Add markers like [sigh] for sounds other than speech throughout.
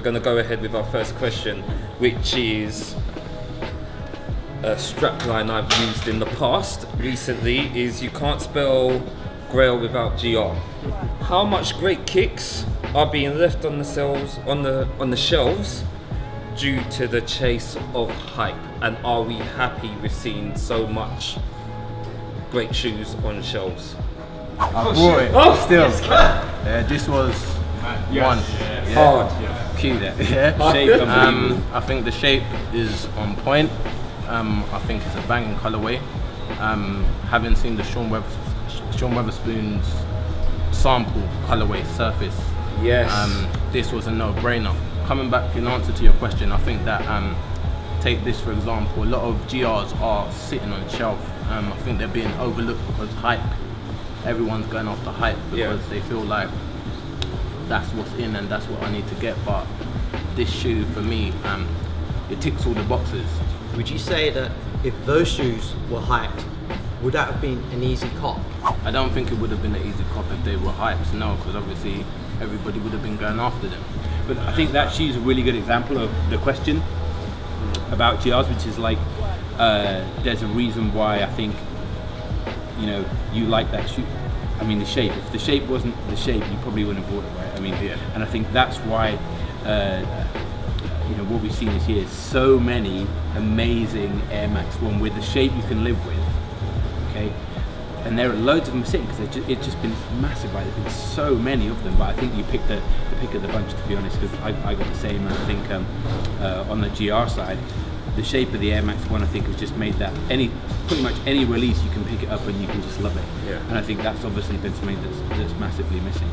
we're going to go ahead with our first question, which is a strapline I've used in the past recently is you can't spell Grail without GR. How much great kicks are being left on the shelves on the on the shelves due to the chase of hype? And are we happy with seeing so much great shoes on shelves? I brought it. Oh, still. Yeah, this was one. Yeah. Hard. Cue that. Yeah. Shape, Um, I think the shape is on point. Um, I think it's a banging colorway. Um, having seen the Sean, Weathers- Sean Wotherspoon's sample colorway surface, Yes. um, this was a no-brainer. Coming back in answer to your question, I think that um, take this for example, a lot of GRs are sitting on shelf. Um, I think they're being overlooked because hype. Everyone's going after hype Yeah. because they feel like that's what's in and that's what I need to get. But this shoe for me, um, it ticks all the boxes. Would you say that if those shoes were hyped, would that have been an easy cop? I don't think it would have been an easy cop if they were hyped, no, because obviously everybody would have been going after them. But I think that she's a really good example of the question about GRs, which is like, uh, there's a reason why I think, you know, you like that shoe. I mean, the shape. If the shape wasn't the shape, you probably wouldn't have bought it, right? I mean, Yeah. and I think that's why, uh, you know, what we've seen this year is so many amazing Air Max One with the shape you can live with. Okay, and there are loads of them sitting because ju- it's just been massive. Right, there's been so many of them. But I think you picked the, the pick of the bunch, to be honest, because I, I got the same. And I think um, uh, on the GR side, the shape of the Air Max One, I think, has just made that any pretty much any release you can pick it up and you can just love it. Yeah. And I think that's obviously been something that's, that's massively missing.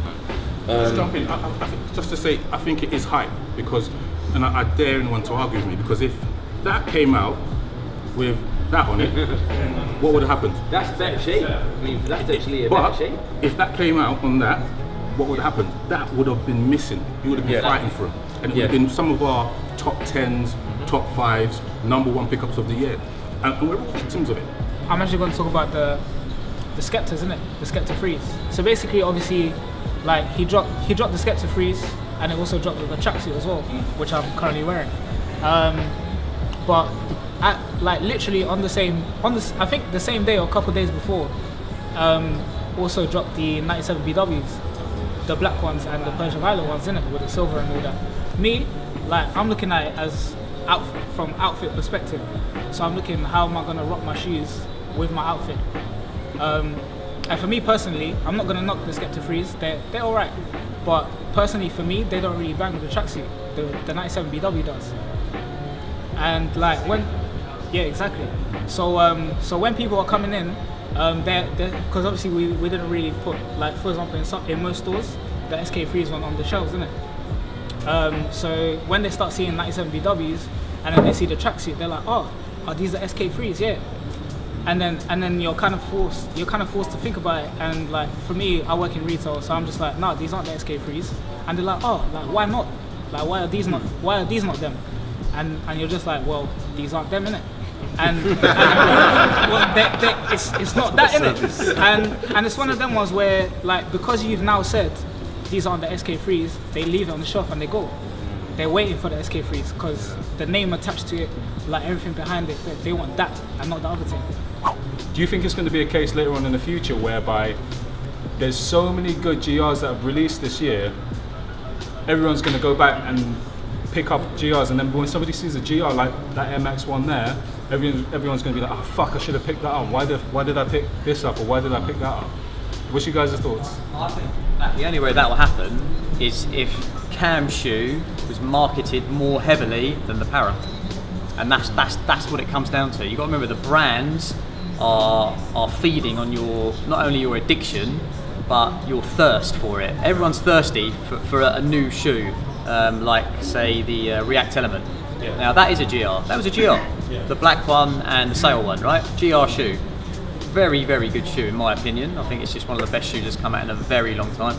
Just jump in. I, I, I think, just to say, I think it is hype because, and I, I dare anyone to argue with me because if that came out with that on it, [laughs] what would have happened? That's better shape. I mean, that's actually a But if that came out on that, what would have happened? That would have been missing. You would have been Yeah. fighting for it, and it would have been some of our top tens, top fives, number one pickups of the year, and, we're all victims of it. I'm actually going to talk about the the Skepta, isn't it? The Skepta Freeze. So basically, obviously, like he dropped he dropped the Skepta Freeze, and it also dropped the tracksuit as well, which I'm currently wearing. Um, but at like literally on the same on this, I think the same day or a couple days before, um, also dropped the 97 BWs, the black ones and the Persian Violet ones, in it with the silver and all that. Me, like I'm looking at it as outfit from outfit perspective. So I'm looking how am I gonna rock my shoes with my outfit. Um, and for me personally, I'm not gonna knock the Skepta Freeze. They're they're all right, but personally for me, they don't really bang with the tracksuit. The the 97 BW does. And like when, yeah, exactly. So um, so when people are coming in, um, they're because obviously we, we didn't really put like for example in some in most stores the SK Freeze one on the shelves, isn't it? Um, so when they start seeing 97 BWs and then they see the tracksuit, they're like, oh, are these the SK3s? Yeah. And then and then you're kind of forced you're kind of forced to think about it. And like for me, I work in retail, so I'm just like, no, these aren't the SK3s. And they're like, oh, like why not? Like why are these not why are these not them? And and you're just like, well, these aren't them, innit? And, and [laughs] well, they, they, it's it's not that innit? And and it's one of them ones where like because you've now said these aren't the SK Freeze, they leave it on the shelf and they go. They're waiting for the SK Freeze because the name attached to it, like everything behind it, they, want that and not the other thing. Do you think it's going to be a case later on in the future whereby there's so many good GRs that have released this year, everyone's going to go back and pick up GRs, and then when somebody sees a GR like that MX1 there, everyone, everyone's going to be like, oh fuck, I should have picked that up. Why did, why did I pick this up, or why did I pick that up? What's your guys' thoughts? The only way that will happen is if Cam shoe was marketed more heavily than the Parra, and that's that's that's what it comes down to. You've got to remember the brands are are feeding on your not only your addiction but your thirst for it. Everyone's thirsty for, for a, a new shoe, um, like say the uh, React Element. Now that is a GR. That was a GR. The black one and the sale one, right? GR shoe very, very good shoe in my opinion. I think it's just one of the best shoes that's come out in a very long time.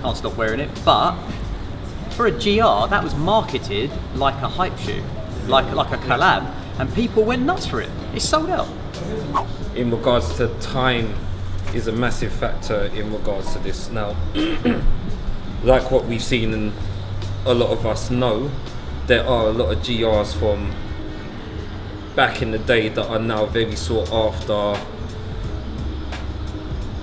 Can't stop wearing it. But for a GR, that was marketed like a hype shoe, like like a collab, and people went nuts for it. It's sold out. in regards to time is a massive factor in regards to this now [clears throat] like what we've seen in a lot of us know, there are a lot of GRs from back in the day that are now very sought after.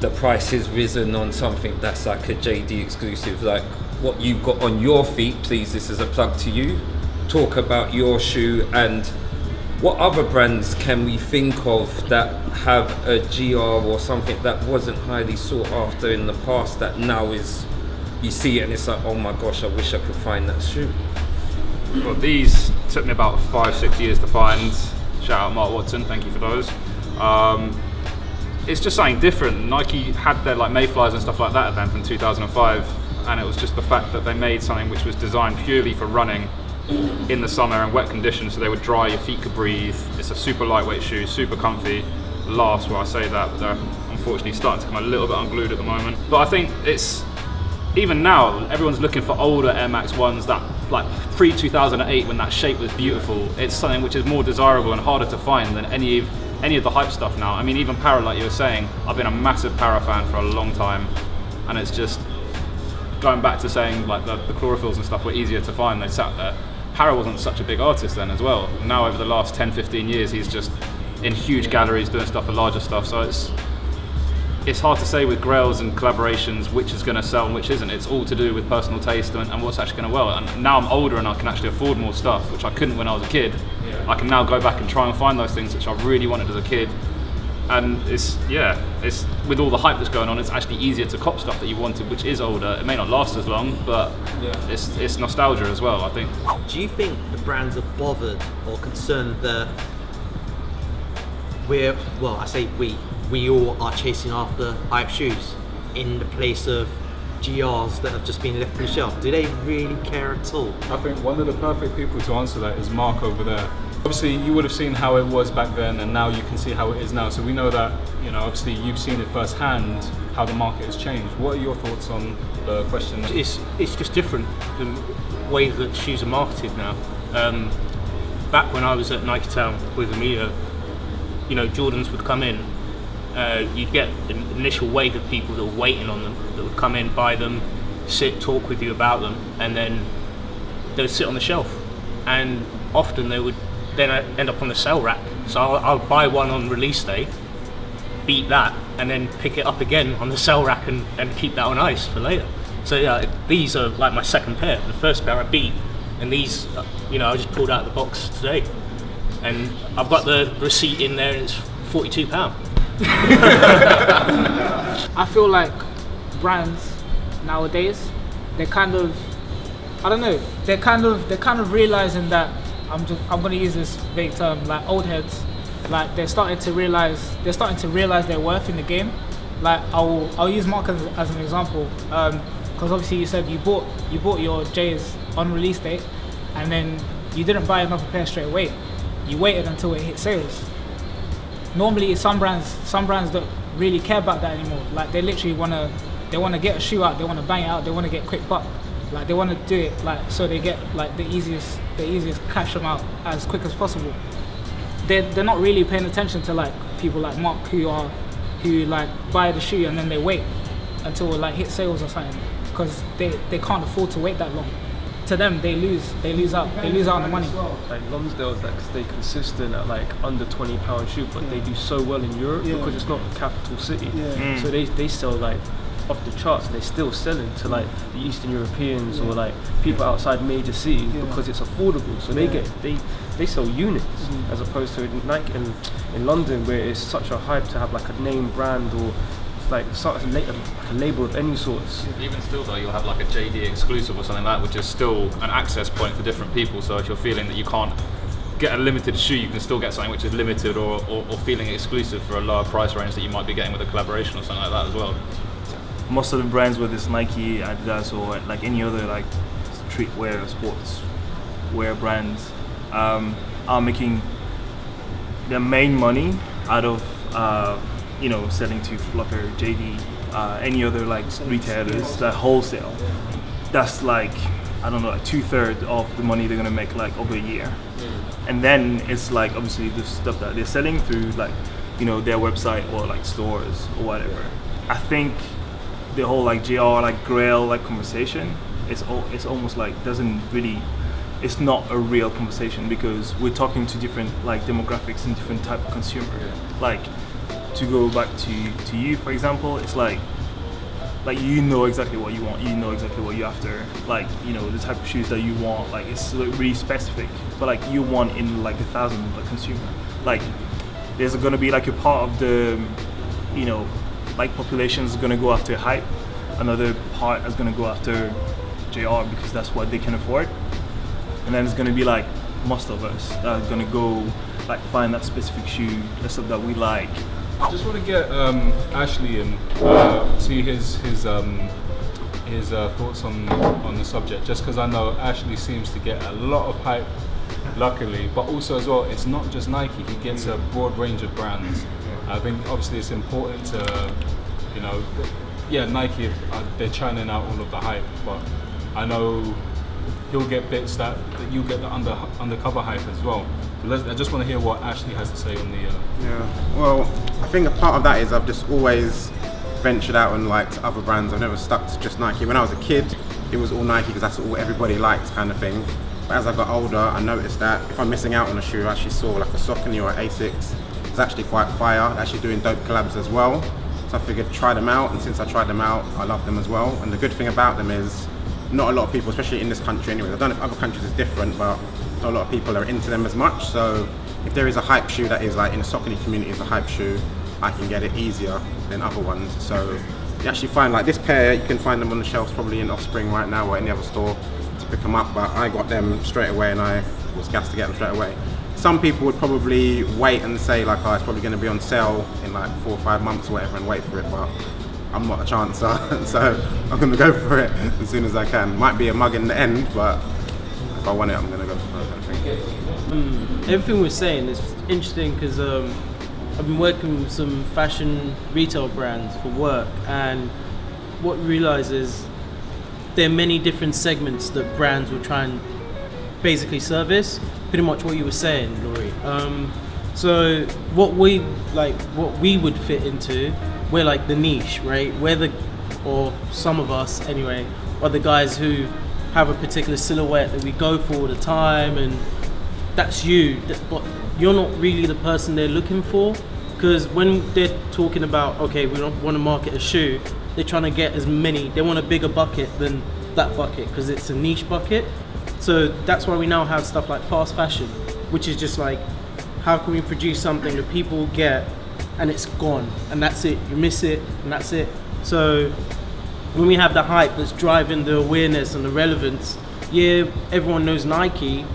The price has risen on something that's like a JD exclusive, like what you've got on your feet. Please, this is a plug to you. Talk about your shoe and what other brands can we think of that have a GR or something that wasn't highly sought after in the past that now is you see it and it's like oh my gosh I wish I could find that shoe. Well, these took me about five, six years to find. Shout out Mark Watson, thank you for those. Um, it's just something different. Nike had their like Mayflies and stuff like that then from 2005, and it was just the fact that they made something which was designed purely for running in the summer and wet conditions, so they would dry, your feet could breathe. It's a super lightweight shoe, super comfy. Last, where I say that, but they're unfortunately starting to come a little bit unglued at the moment. But I think it's even now, everyone's looking for older Air Max ones that, like pre 2008, when that shape was beautiful. It's something which is more desirable and harder to find than any any of the hype stuff now. I mean, even Parra, like you were saying, I've been a massive Parra fan for a long time, and it's just going back to saying like the, the chlorophylls and stuff were easier to find. They sat there. Parra wasn't such a big artist then as well. Now over the last 10, 15 years, he's just in huge galleries doing stuff for larger stuff. So it's it's hard to say with grails and collaborations which is going to sell and which isn't. It's all to do with personal taste and, and what's actually going to well. And now I'm older and I can actually afford more stuff, which I couldn't when I was a kid. I can now go back and try and find those things which I really wanted as a kid. And it's yeah, it's with all the hype that's going on, it's actually easier to cop stuff that you wanted, which is older. It may not last as long, but it's it's nostalgia as well. I think. Do you think the brands are bothered or concerned that we're, well, I say we, we all are chasing after hype shoes in the place of GRs that have just been left on the shelf? Do they really care at all? I think one of the perfect people to answer that is Mark over there. Obviously, you would have seen how it was back then, and now you can see how it is now. So we know that, you know, obviously you've seen it firsthand how the market has changed. What are your thoughts on the question? it's it's just different the way that shoes are marketed now. Um, back when I was at Nike Town with Emilio, you know, Jordans would come in. Uh, you'd get an initial wave of people that were waiting on them that would come in, buy them, sit, talk with you about them, and then they would sit on the shelf. And often they would then I end up on the sale rack. So I'll, I'll buy one on release day, beat that, and then pick it up again on the sell rack and, and keep that on ice for later. So yeah, these are like my second pair. The first pair I beat, and these, uh, you know, I just pulled out of the box today, and I've got the receipt in there, and it's forty-two pound. [laughs] I feel like brands nowadays, they're kind of, I don't know, they're kind of, they're kind of realizing that I'm just, I'm gonna use this vague term, like old heads, like they're starting to realize, they're starting to realize their worth in the game. Like I'll, I'll use Mark as, as an example, um, because obviously you said you bought, you bought your J's on release date, and then you didn't buy another pair straight away. You waited until it hit sales normally some brands some brands don't really care about that anymore like they literally want to they want to get a shoe out they want to bang it out they want to get quick buck like they want to do it like so they get like the easiest the easiest cash them out as quick as possible. They're, they're not really paying attention to like people like mark who are who like buy the shoe and then they wait until like hit sales or something because they, they can't afford to wait that long. To them they lose they lose out they lose out on the money. Like Lonsdale's like stay consistent at like under twenty pound shoe, but they do so well in Europe because it's not a capital city. So they they sell like off the charts. They're still selling to like the Eastern Europeans or like people outside major cities because it's affordable. So they get they they sell units mm. as opposed to in, like in in London where it's such a hype to have like a name brand or like such a, la- a label of any sorts. Even still though, you'll have like a JD exclusive or something like that, which is still an access point for different people. So if you're feeling that you can't get a limited shoe, you can still get something which is limited or, or, or feeling exclusive for a lower price range that you might be getting with a collaboration or something like that as well. Most of the brands, whether it's Nike, Adidas, or like any other like streetwear, sports wear brands, um, are making their main money out of uh, you know selling to Locker, JD, uh, any other like retailers that wholesale. That's like I don't know, like two thirds of the money they're gonna make like over a year. And then it's like obviously the stuff that they're selling through like you know their website or like stores or whatever. I think the whole like JR like Grail like conversation it's al- it's almost like doesn't really it's not a real conversation because we're talking to different like demographics and different type of consumer. Like to go back to to you for example, it's like like you know exactly what you want, you know exactly what you're after. Like you know the type of shoes that you want. Like it's like, really specific, but like you want in like a thousand like consumer. Like there's gonna be like a part of the you know like population is gonna go after hype, another part is gonna go after JR because that's what they can afford, and then it's gonna be like most of us that are gonna go like find that specific shoe, the stuff that we like, I just want to get um, Ashley in, uh, see his his um, his uh, thoughts on on the subject. Just because I know Ashley seems to get a lot of hype, luckily, but also as well, it's not just Nike. He gets a broad range of brands. I think obviously it's important to, you know, yeah, Nike uh, they're churning out all of the hype, but I know he'll get bits that, that you get the under undercover hype as well. I just want to hear what Ashley has to say on the. Uh, Yeah. Well, I think a part of that is I've just always ventured out and liked other brands. I've never stuck to just Nike. When I was a kid, it was all Nike because that's all everybody liked, kind of thing. But as I got older, I noticed that if I'm missing out on a shoe, I actually saw like a Saucony or an Asics. It's actually quite fire. Actually doing dope collabs as well. So I figured try them out, and since I tried them out, I love them as well. And the good thing about them is not a lot of people, especially in this country anyway, I don't know if other countries is different, but not a lot of people are into them as much. So if there is a hype shoe that is like in the Saucony community is a hype shoe, I can get it easier than other ones. So you actually find like this pair, you can find them on the shelves probably in Offspring right now or any other store to pick them up. But I got them straight away and I was gassed to get them straight away. Some people would probably wait and say like, oh, it's probably going to be on sale in like four or five months or whatever and wait for it. But I'm not a chancer, [laughs] so I'm going to go for it as soon as I can. Might be a mug in the end, but if I want it, I'm going to go for it. I think. everything we're saying is interesting because um, I've been working with some fashion retail brands for work, and what we realize is there are many different segments that brands will try and basically service. Pretty much what you were saying, Laurie. Um, so what we like, what we would fit into, we're like the niche, right? We're the, or some of us anyway, are the guys who have a particular silhouette that we go for all the time, and that's you. But you're not really the person they're looking for, because when they're talking about okay, we don't want to market a shoe, they're trying to get as many. They want a bigger bucket than that bucket because it's a niche bucket. So that's why we now have stuff like fast fashion, which is just like, how can we produce something that people get and it's gone and that's it. You miss it and that's it. So when we have the hype that's driving the awareness and the relevance, yeah, everyone knows Nike,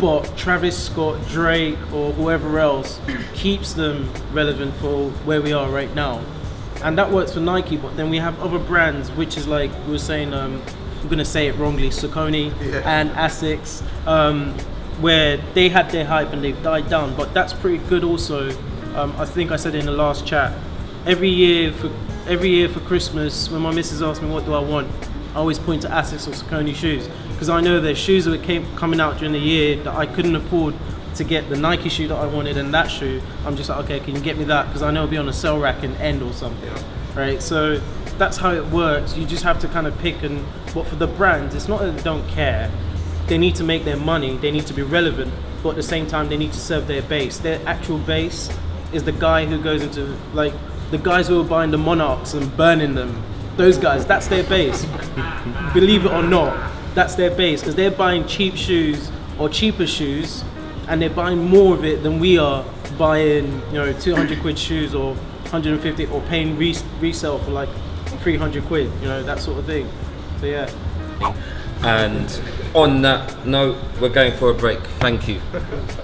but Travis Scott, Drake, or whoever else [coughs] keeps them relevant for where we are right now. And that works for Nike, but then we have other brands, which is like we were saying, um, I'm gonna say it wrongly, Saucony and Asics, um, where they had their hype and they've died down, but that's pretty good also. Um, I think I said in the last chat, every year for every year for Christmas, when my missus asks me what do I want, I always point to Asics or Saucony shoes because I know there's shoes that came coming out during the year that I couldn't afford to get the Nike shoe that I wanted and that shoe. I'm just like, okay, can you get me that? Because I know it'll be on a sale rack and end or something, right? So that's how it works. You just have to kind of pick and. But for the brands, it's not that they don't care. They need to make their money. They need to be relevant, but at the same time, they need to serve their base. Their actual base is the guy who goes into like the guys who are buying the monarchs and burning them. Those guys, that's their base. Believe it or not, that's their base because they're buying cheap shoes or cheaper shoes, and they're buying more of it than we are buying, you know, 200 quid shoes or 150 or paying res- resale for like 300 quid, you know, that sort of thing. So yeah. And on that note, we're going for a break. Thank you. [laughs]